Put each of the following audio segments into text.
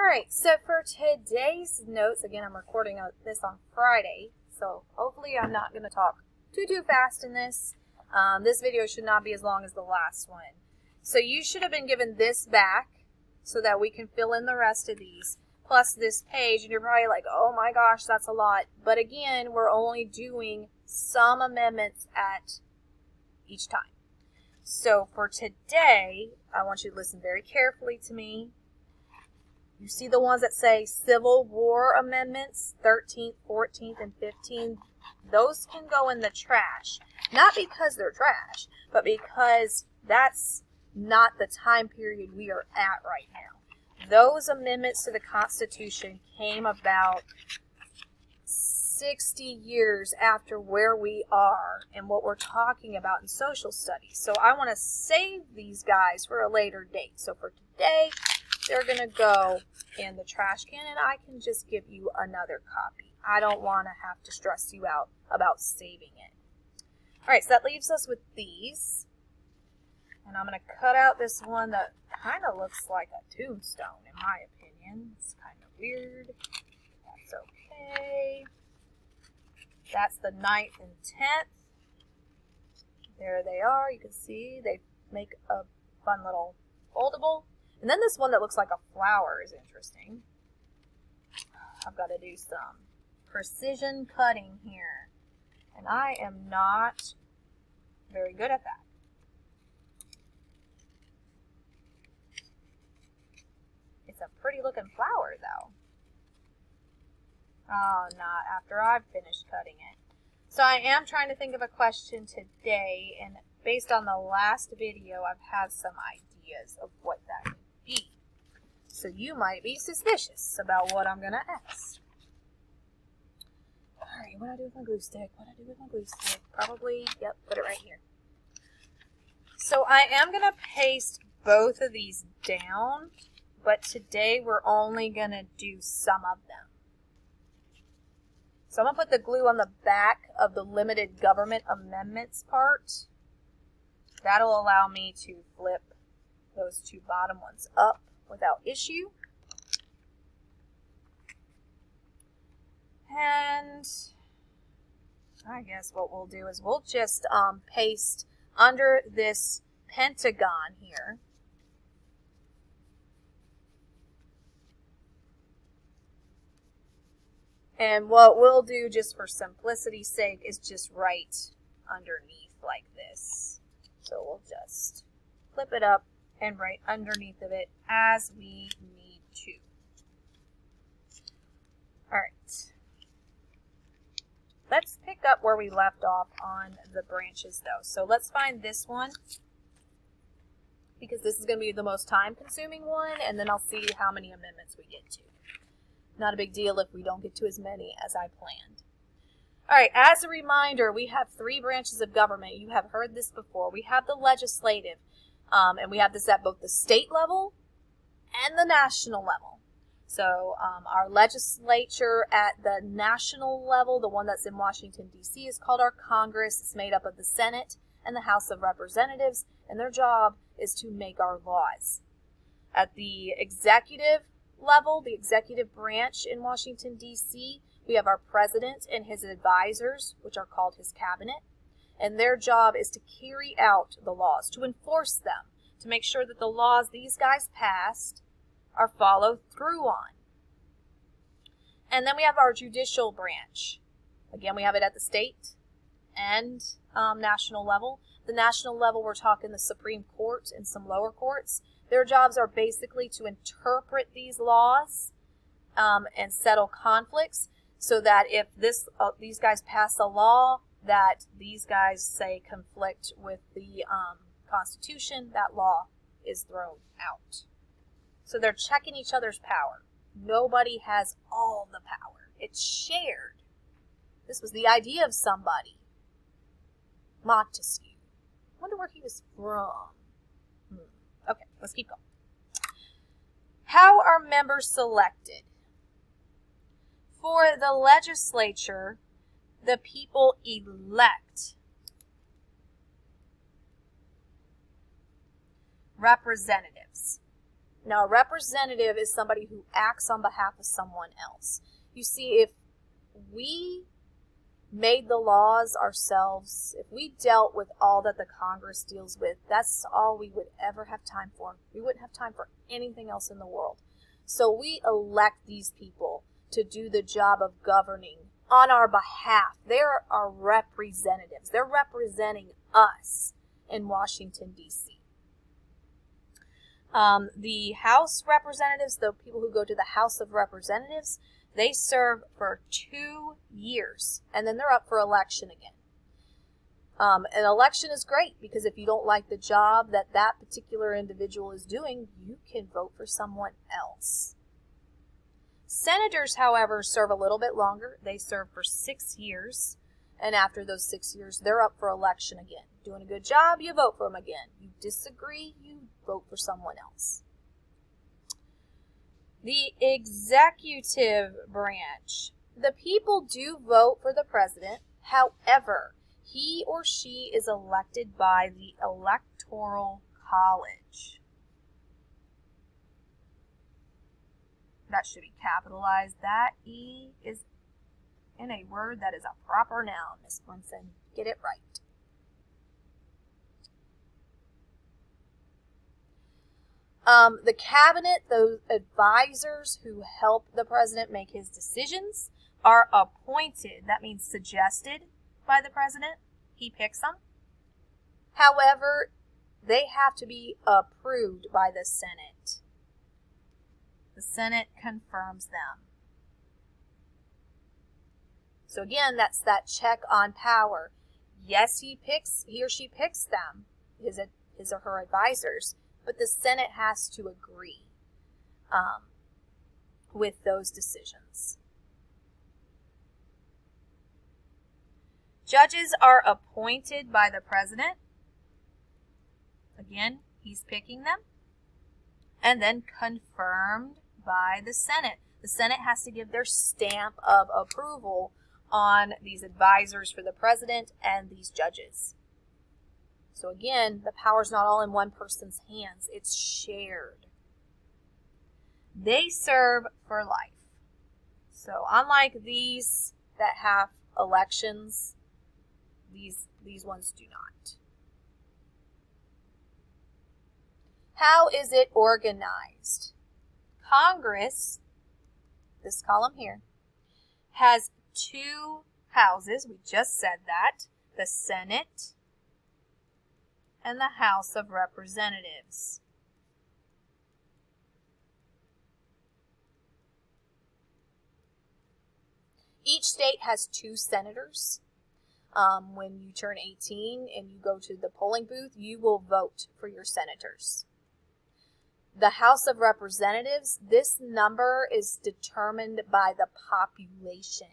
All right, so for today's notes, again, I'm recording this on Friday, so hopefully I'm not going to talk too, too fast in this. Um, this video should not be as long as the last one. So you should have been given this back so that we can fill in the rest of these, plus this page, and you're probably like, oh my gosh, that's a lot. But again, we're only doing some amendments at each time. So for today, I want you to listen very carefully to me. You see the ones that say Civil War amendments, 13th, 14th, and 15th? Those can go in the trash. Not because they're trash, but because that's not the time period we are at right now. Those amendments to the Constitution came about 60 years after where we are and what we're talking about in social studies. So I want to save these guys for a later date. So for today, they're going to go in the trash can and I can just give you another copy. I don't want to have to stress you out about saving it. All right, so that leaves us with these. And I'm going to cut out this one that kind of looks like a tombstone in my opinion. It's kind of weird. That's okay. That's the ninth and 10th. There they are. You can see they make a fun little foldable. And then this one that looks like a flower is interesting. I've got to do some precision cutting here. And I am not very good at that. It's a pretty looking flower though. Oh, not after I've finished cutting it. So I am trying to think of a question today, and based on the last video, I've had some ideas of what that So you might be suspicious about what I'm to ask. Alright, what do I do with my glue stick? What do I do with my glue stick? Probably, yep, put it right here. So I am to paste both of these down, but today we're only to do some of them. So I'm to put the glue on the back of the limited government amendments part. That'll allow me to flip those two bottom ones up without issue. And I guess what we'll do is we'll just um, paste under this pentagon here And what we'll do just for simplicity's sake is just write underneath like this. So we'll just flip it up and right underneath of it as we need to. Alright. Let's pick up where we left off on the branches though. So let's find this one because this is going to be the most time consuming one and then I'll see how many amendments we get to. Not a big deal if we don't get to as many as I planned. All right, as a reminder, we have three branches of government. You have heard this before. We have the legislative, um, and we have this at both the state level and the national level. So um, our legislature at the national level, the one that's in Washington, D.C., is called our Congress. It's made up of the Senate and the House of Representatives, and their job is to make our laws. At the executive level, the executive branch in Washington, D.C., we have our president and his advisors, which are called his cabinet. And their job is to carry out the laws, to enforce them, to make sure that the laws these guys passed are followed through on. And then we have our judicial branch. Again, we have it at the state and um, national level. The national level, we're talking the Supreme Court and some lower courts. Their jobs are basically to interpret these laws um, and settle conflicts so that if this uh, these guys pass a law that these guys say conflict with the um, Constitution, that law is thrown out. So they're checking each other's power. Nobody has all the power. It's shared. This was the idea of somebody. Montesquieu. wonder where he was from. Okay, let's keep going. How are members selected? For the legislature, the people elect representatives. Now, a representative is somebody who acts on behalf of someone else. You see, if we made the laws ourselves, if we dealt with all that the Congress deals with, that's all we would ever have time for. We wouldn't have time for anything else in the world. So we elect these people to do the job of governing on our behalf. They're our representatives. They're representing us in Washington, D.C. Um, the House representatives, the people who go to the House of Representatives, they serve for two years and then they're up for election again. Um, an election is great because if you don't like the job that that particular individual is doing, you can vote for someone else. Senators, however, serve a little bit longer. They serve for six years. And after those six years, they're up for election again. Doing a good job, you vote for them again. You disagree, you vote for someone else. The executive branch. The people do vote for the president. However, he or she is elected by the electoral college. That should be capitalized. That E is in a word that is a proper noun, Miss Brinson. Get it right. Um, the cabinet, those advisors who help the president make his decisions, are appointed. That means suggested by the president. He picks them. However, they have to be approved by the Senate. The Senate confirms them. So again, that's that check on power. Yes, he picks, he or she picks them, his, his or her advisors, but the Senate has to agree um, with those decisions. Judges are appointed by the president. Again, he's picking them. And then confirmed by the Senate. The Senate has to give their stamp of approval on these advisors for the president and these judges. So again, the power is not all in one person's hands, it's shared. They serve for life. So unlike these that have elections, these these ones do not. How is it organized? Congress, this column here, has two houses. We just said that. The Senate and the House of Representatives. Each state has two senators. Um, when you turn 18 and you go to the polling booth, you will vote for your senators. The House of Representatives, this number is determined by the population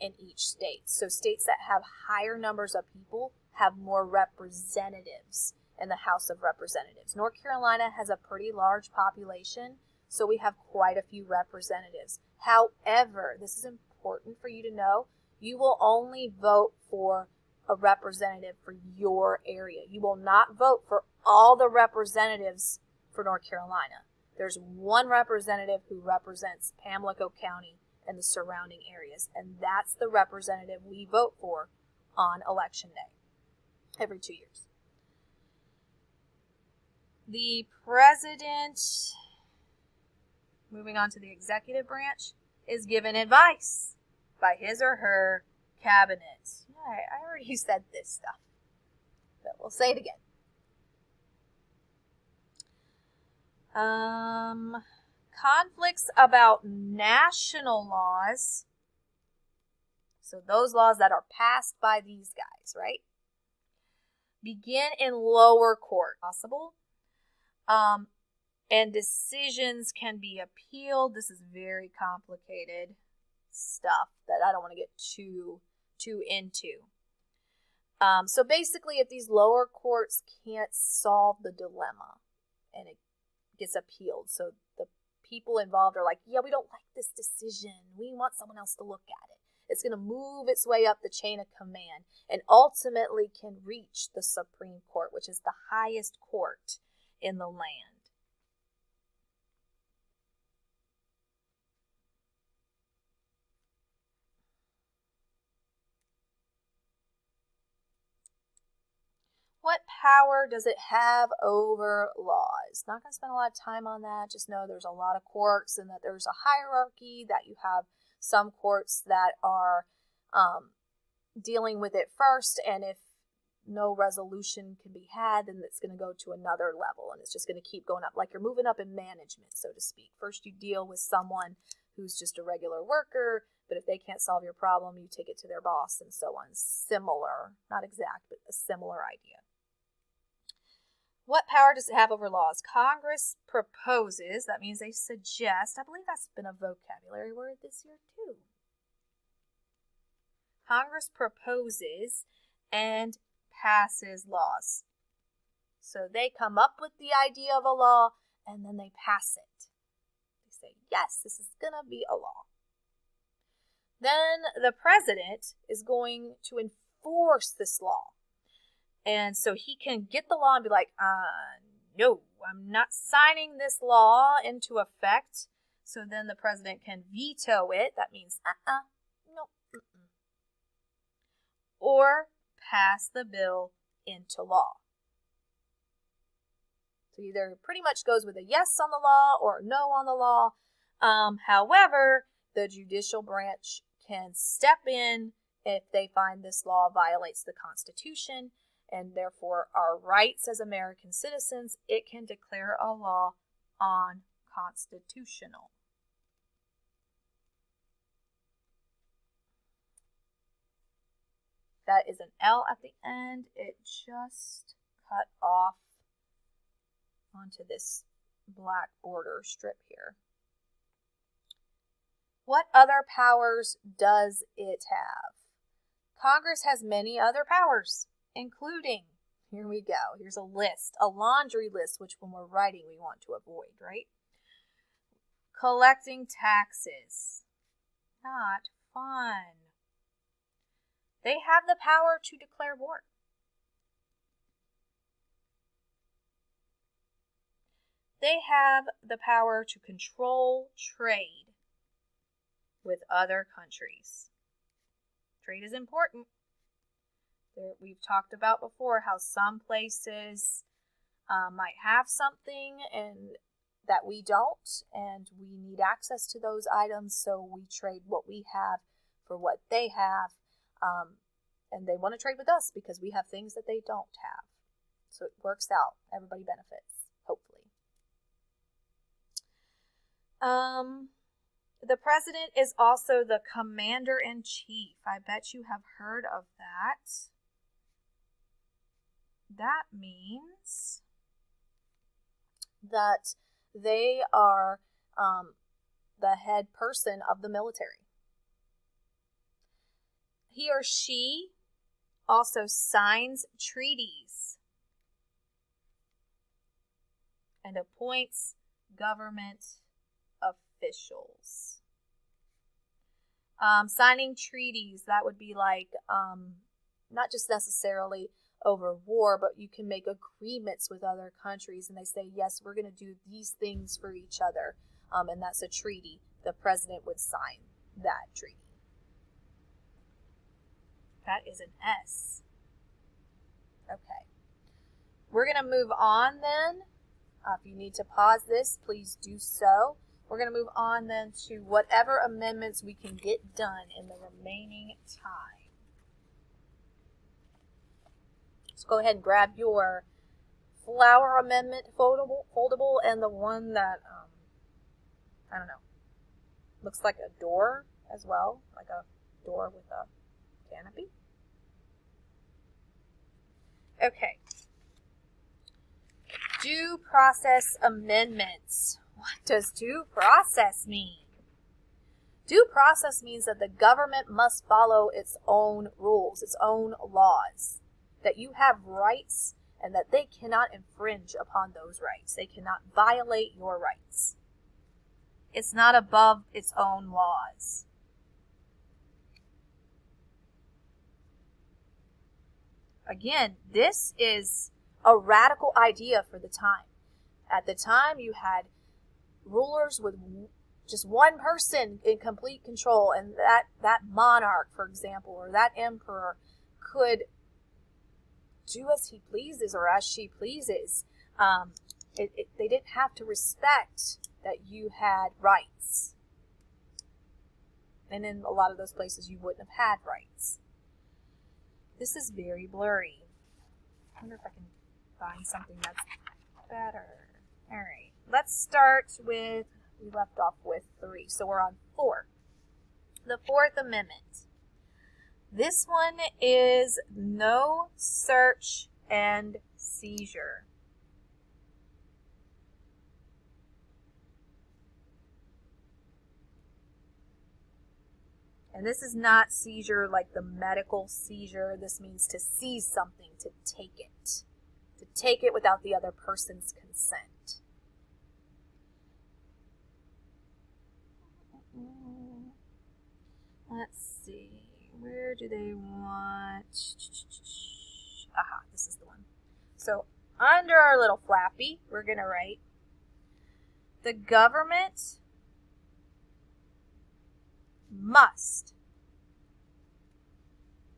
in each state. So states that have higher numbers of people have more representatives in the House of Representatives. North Carolina has a pretty large population, so we have quite a few representatives. However, this is important for you to know, you will only vote for a representative for your area. You will not vote for all the representatives for North Carolina. There's one representative who represents Pamlico County and the surrounding areas, and that's the representative we vote for on election day every two years. The president, moving on to the executive branch, is given advice by his or her cabinet. I already said this stuff, but we'll say it again. Um, conflicts about national laws. So those laws that are passed by these guys, right? begin in lower court possible. Um, and decisions can be appealed. This is very complicated stuff that I don't want to get too too into. Um, so basically, if these lower courts can't solve the dilemma and it gets appealed, so the people involved are like, yeah, we don't like this decision. We want someone else to look at it. It's going to move its way up the chain of command and ultimately can reach the Supreme Court, which is the highest court in the land. What power does it have over laws? Not going to spend a lot of time on that. Just know there's a lot of courts and that there's a hierarchy, that you have some courts that are um, dealing with it first, and if no resolution can be had, then it's going to go to another level and it's just going to keep going up. Like you're moving up in management, so to speak. First, you deal with someone who's just a regular worker, but if they can't solve your problem, you take it to their boss and so on. Similar, not exact, but a similar idea. What power does it have over laws? Congress proposes, that means they suggest, I believe that's been a vocabulary word this year too. Congress proposes and passes laws. So they come up with the idea of a law and then they pass it. They say, yes, this is going to be a law. Then the president is going to enforce this law. And so he can get the law and be like, uh, no, I'm not signing this law into effect. So then the president can veto it. That means, uh uh-uh, uh, no. Mm-mm. Or pass the bill into law. So either pretty much goes with a yes on the law or no on the law. Um, however, the judicial branch can step in if they find this law violates the Constitution and therefore our rights as American citizens, it can declare a law unconstitutional. That is an L at the end. It just cut off onto this black border strip here. What other powers does it have? Congress has many other powers, including, here we go, here's a list, a laundry list, which when we're writing we want to avoid, right? Collecting taxes. Not fun. They have the power to declare war. They have the power to control trade with other countries. Trade is important. There, we've talked about before how some places uh, might have something and that we don't, and we need access to those items, so we trade what we have for what they have um, and they want to trade with us because we have things that they don't have. So it works out. Everybody benefits, hopefully. Um, the president is also the commander in chief. I bet you have heard of that. That means that they are um, the head person of the military. He or she also signs treaties and appoints government officials. Um, signing treaties, that would be like um, not just necessarily over war, but you can make agreements with other countries and they say, yes, we're going to do these things for each other. Um, and that's a treaty. The president would sign that treaty. That is an S. Okay. We're going to move on then. Uh, if you need to pause this, please do so. We're going to move on then to whatever amendments we can get done in the remaining time. Go ahead and grab your flower amendment foldable, foldable and the one that, um, I don't know, looks like a door as well, like a door with a canopy. Okay. Due process amendments. What does due process mean? Due process means that the government must follow its own rules, its own laws, that you have rights and that they cannot infringe upon those rights. They cannot violate your rights. It's not above its own laws. Again, this is a radical idea for the time. At the time, you had rulers with just one person in complete control, and that, that monarch, for example, or that emperor could do as he pleases or as she pleases. Um, it, it, they didn't have to respect that you had rights. And in a lot of those places, you wouldn't have had rights. This is very blurry. I wonder if I can find something that's better. All right, let's start with, we left off with three, so we're on four. The Fourth Amendment. This one is no search and seizure. And this is not seizure like the medical seizure. This means to seize something, to take it. To take it without the other person's consent. Let's see. Where do they want? Aha, this is the one. So under our little flappy, we're going to write the government must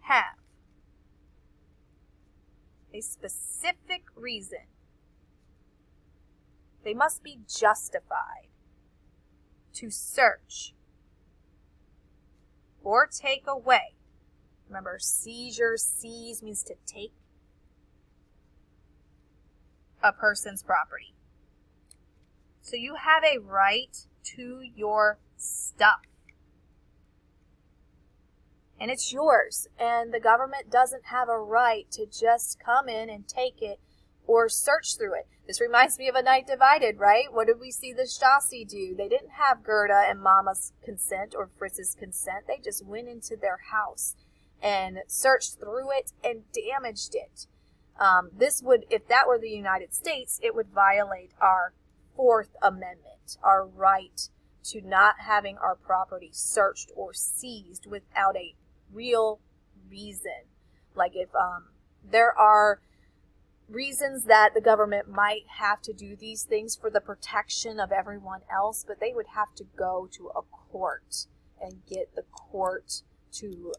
have a specific reason. They must be justified to search or take away. Remember, seizure, seize means to take a person's property. So you have a right to your stuff and it's yours. And the government doesn't have a right to just come in and take it or search through it. This reminds me of a night divided, right? What did we see the Stasi do? They didn't have Gerda and Mama's consent or Fritz's consent. They just went into their house and searched through it and damaged it. Um, this would, if that were the United States, it would violate our Fourth Amendment, our right to not having our property searched or seized without a real reason. Like if um, there are reasons that the government might have to do these things for the protection of everyone else, but they would have to go to a court and get the court to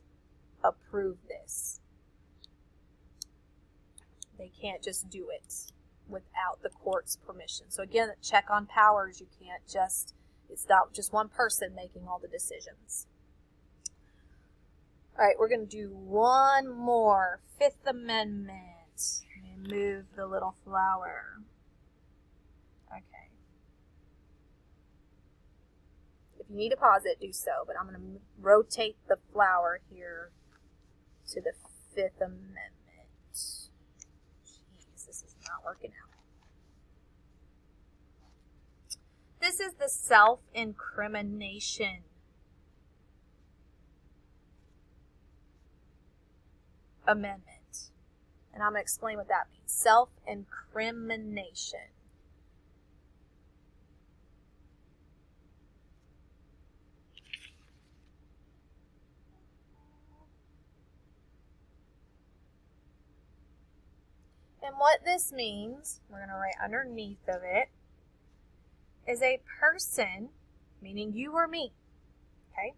approve this. They can't just do it without the court's permission. So again, check on powers. You can't just, it's not just one person making all the decisions. All right, we're going to do one more. Fifth Amendment. Move the little flower. Okay. If you need to pause it, do so, but I'm going to rotate the flower here to the Fifth Amendment. Jeez, this is not working out. This is the self-incrimination amendment. And I'm going to explain what that means. Self incrimination. And what this means, we're going to write underneath of it, is a person, meaning you or me, okay,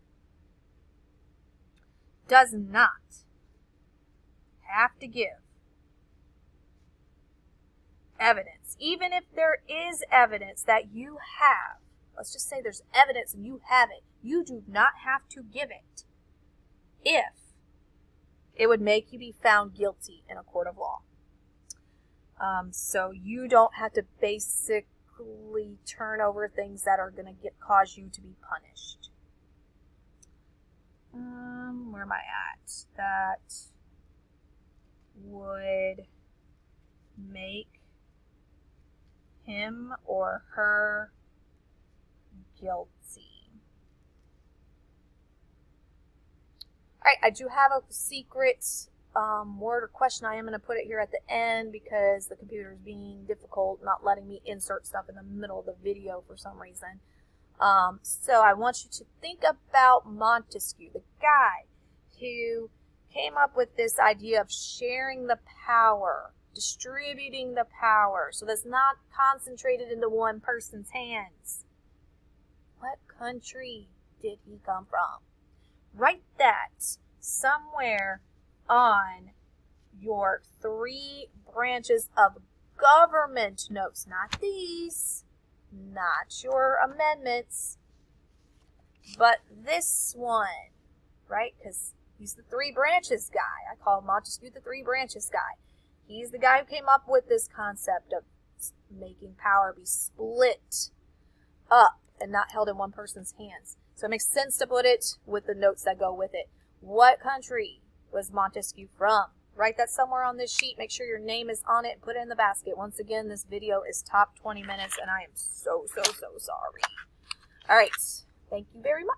does not have to give evidence, even if there is evidence that you have. Let's just say there's evidence and you have it. You do not have to give it if it would make you be found guilty in a court of law. Um, so you don't have to basically turn over things that are going to get cause you to be punished. Um, where am I at? That would make him or her guilty. All right, I do have a secret um, word or question. I am going to put it here at the end because the computer is being difficult, not letting me insert stuff in the middle of the video for some reason. Um, so I want you to think about Montesquieu, the guy who came up with this idea of sharing the power, distributing the power, so that's not concentrated into one person's hands. What country did he come from? Write that somewhere on your three branches of government notes, not these, not your amendments, but this one, right? Because he's the three branches guy. I call Montesquieu the three branches guy. He's the guy who came up with this concept of making power be split up and not held in one person's hands. So it makes sense to put it with the notes that go with it. What country was Montesquieu from? Write that somewhere on this sheet. Make sure your name is on it. Put it in the basket. Once again, this video is top 20 minutes, and I am so, so, so sorry. All right. Thank you very much.